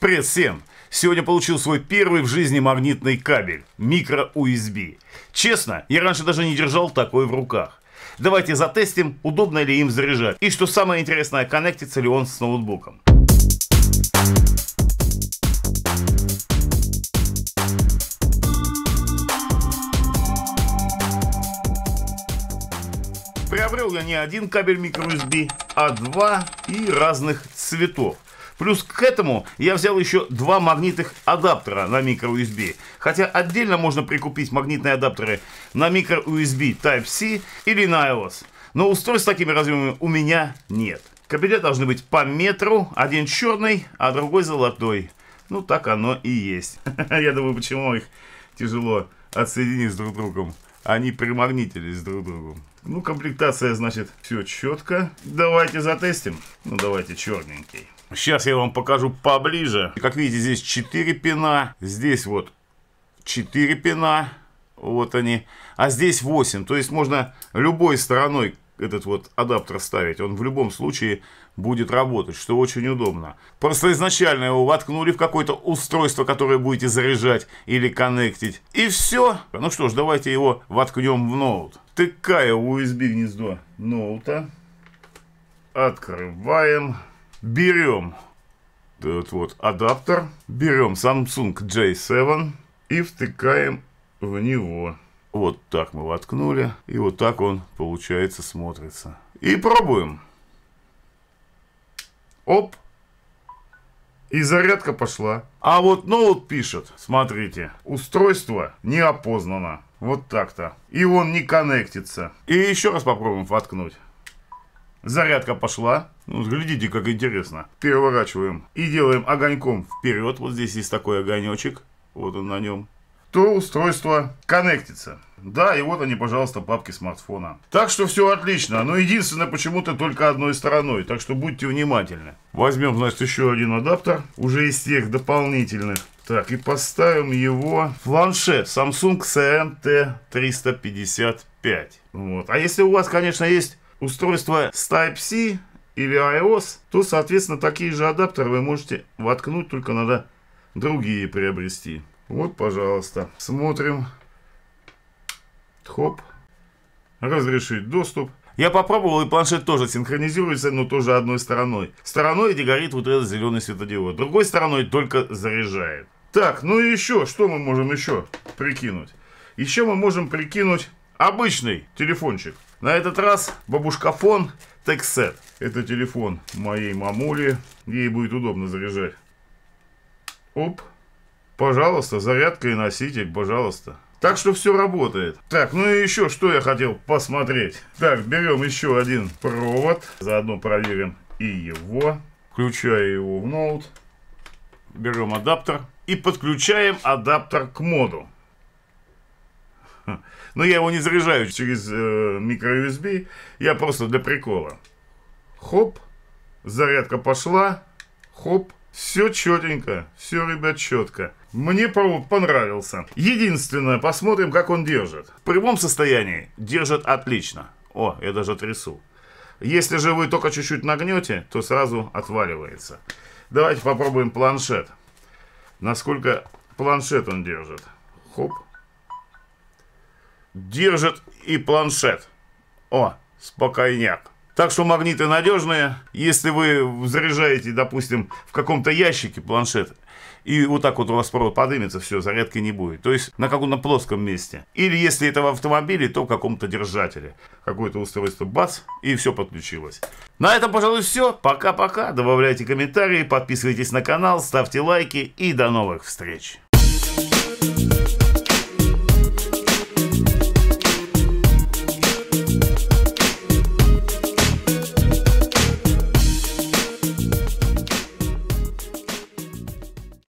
Привет всем! Сегодня получил свой первый в жизни магнитный кабель, микро-USB. Честно, я раньше даже не держал такой в руках. Давайте затестим, удобно ли им заряжать. И что самое интересное, коннектится ли он с ноутбуком. Приобрел я не один кабель microUSB, а два и разных цветов. Плюс к этому я взял еще два магнитных адаптера на microUSB. Хотя отдельно можно прикупить магнитные адаптеры на microUSB Type-C или на iOS. Но устройств с такими разъемами у меня нет. Кабеля должны быть по метру, один черный, а другой золотой. Ну так оно и есть. Я думаю, почему их тяжело отсоединить с друг другом. Они примагнитились друг к другу. Ну, комплектация, значит, все четко. Давайте затестим. Ну, давайте черненький. Сейчас я вам покажу поближе. Как видите, здесь 4 пина. Здесь вот 4 пина. Вот они. А здесь 8. То есть можно любой стороной этот вот адаптер ставить. Он в любом случае будет работать, что очень удобно. Просто изначально его воткнули в какое-то устройство, которое будете заряжать или коннектить. И все. Ну что ж, давайте его воткнем в ноут. Тыкая в USB гнездо ноута. Открываем. Берем этот вот адаптер. Берем Samsung J7 и втыкаем в него. Вот так мы воткнули. И вот так он, получается, смотрится. И пробуем. Оп. И зарядка пошла. А вот ноут пишет, смотрите, устройство не опознано. Вот так-то. И он не коннектится. И еще раз попробуем воткнуть. Зарядка пошла. Ну, глядите, как интересно. Переворачиваем. И делаем огоньком вперед. Вот здесь есть такой огонечек. Вот он на нем то устройство коннектится. Да, и вот они, пожалуйста, папки смартфона. Так что все отлично, но единственное, почему-то только одной стороной, так что будьте внимательны. Возьмем, значит, еще один адаптер, уже из тех дополнительных. Так, и поставим его в планшет Samsung CMT355. Вот. А если у вас, конечно, есть устройство с Type-C или iOS, то, соответственно, такие же адаптеры вы можете воткнуть, только надо другие приобрести. Вот, пожалуйста. Смотрим. Хоп. Разрешить доступ. Я попробовал, и планшет тоже синхронизируется, но тоже одной стороной. Стороной, где горит вот этот зеленый светодиод. Другой стороной только заряжает. Так, ну и еще, что мы можем еще прикинуть? Еще мы можем прикинуть обычный телефончик. На этот раз бабушкафон Тексет. Это телефон моей мамули. Ей будет удобно заряжать. Оп. Пожалуйста, зарядка и носитель, пожалуйста. Так что все работает. Так, ну и еще что я хотел посмотреть. Так, берем еще один провод. Заодно проверим и его. Включаю его в ноут. Берем адаптер. И подключаем адаптер к моду. Но я его не заряжаю через э, микро-USB. Я просто для прикола. Хоп. Зарядка пошла. Хоп. Все четенько, все, ребят, четко. Мне понравился. Единственное, посмотрим, как он держит. В прямом состоянии держит отлично. О, я даже трясу. Если же вы только чуть-чуть нагнете, то сразу отваливается. Давайте попробуем планшет. Насколько планшет он держит. Хоп. Держит и планшет. О, спокойняк. Так что магниты надежные. Если вы заряжаете, допустим, в каком-то ящике планшет, и вот так вот у вас провод поднимется, все, зарядки не будет. То есть на каком-то плоском месте. Или если это в автомобиле, то в каком-то держателе. Какое-то устройство, бац, и все подключилось. На этом, пожалуй, все. Пока-пока. Добавляйте комментарии, подписывайтесь на канал, ставьте лайки и до новых встреч.